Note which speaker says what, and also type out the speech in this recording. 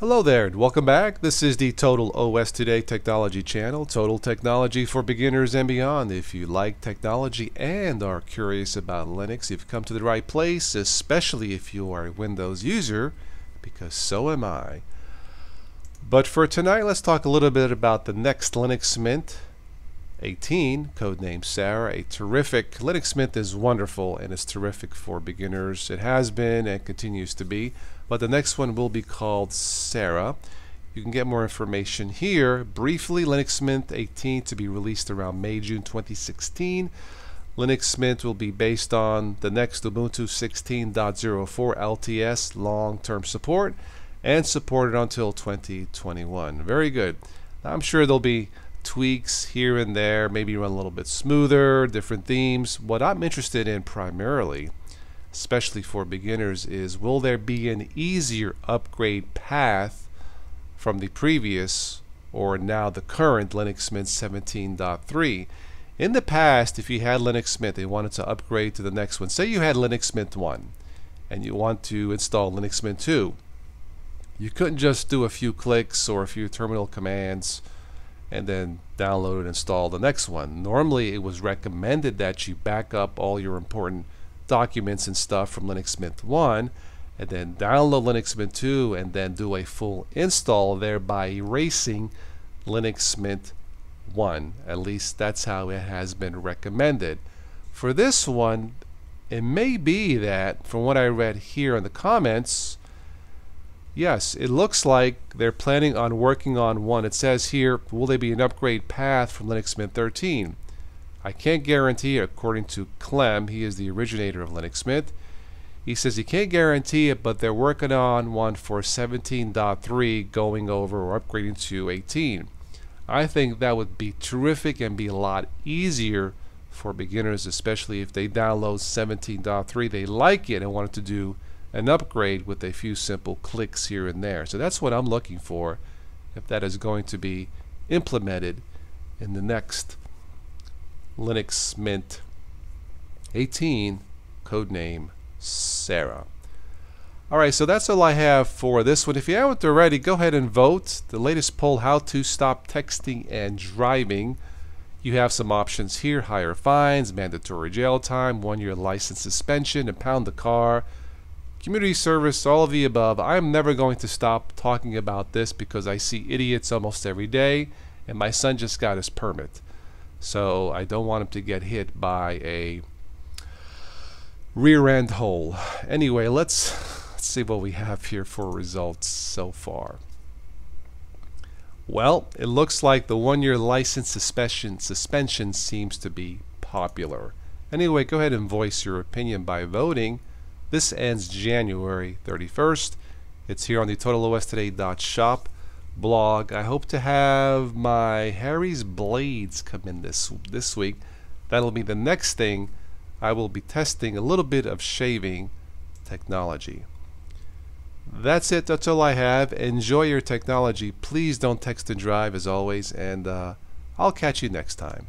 Speaker 1: Hello there and welcome back. This is the Total OS Today Technology channel, Total Technology for beginners and beyond. If you like technology and are curious about Linux, you've come to the right place, especially if you are a Windows user, because so am I. But for tonight, let's talk a little bit about the next Linux Mint 18, codename Sarah. A terrific, Linux Mint is wonderful and it's terrific for beginners. It has been and continues to be but the next one will be called Sarah. You can get more information here. Briefly, Linux Mint 18 to be released around May, June 2016. Linux Mint will be based on the next Ubuntu 16.04 LTS long-term support and supported until 2021. Very good. I'm sure there'll be tweaks here and there, maybe run a little bit smoother, different themes. What I'm interested in primarily especially for beginners, is will there be an easier upgrade path from the previous or now the current Linux Mint 17.3? In the past, if you had Linux Mint and wanted to upgrade to the next one, say you had Linux Mint 1 and you want to install Linux Mint 2, you couldn't just do a few clicks or a few terminal commands and then download and install the next one. Normally, it was recommended that you back up all your important documents and stuff from Linux Mint 1 and then download Linux Mint 2 and then do a full install thereby erasing Linux Mint 1. At least that's how it has been recommended. For this one, it may be that from what I read here in the comments, yes, it looks like they're planning on working on one. It says here, will there be an upgrade path from Linux Mint 13? I can't guarantee, according to Clem, he is the originator of Linux Mint. He says he can't guarantee it, but they're working on one for 17.3 going over or upgrading to 18. I think that would be terrific and be a lot easier for beginners, especially if they download 17.3, they like it and wanted to do an upgrade with a few simple clicks here and there. So that's what I'm looking for if that is going to be implemented in the next Linux Mint 18, codename Sarah. Alright, so that's all I have for this one. If you haven't already, go ahead and vote. The latest poll, how to stop texting and driving. You have some options here, higher fines, mandatory jail time, one-year license suspension, impound the car, community service, all of the above. I'm never going to stop talking about this because I see idiots almost every day, and my son just got his permit. So I don't want him to get hit by a rear end hole. Anyway, let's, let's see what we have here for results so far. Well, it looks like the one-year license suspension suspension seems to be popular. Anyway, go ahead and voice your opinion by voting. This ends January 31st. It's here on the TotalOSToday.shop blog. I hope to have my Harry's Blades come in this this week. That'll be the next thing. I will be testing a little bit of shaving technology. That's it. That's all I have. Enjoy your technology. Please don't text and drive as always, and uh, I'll catch you next time.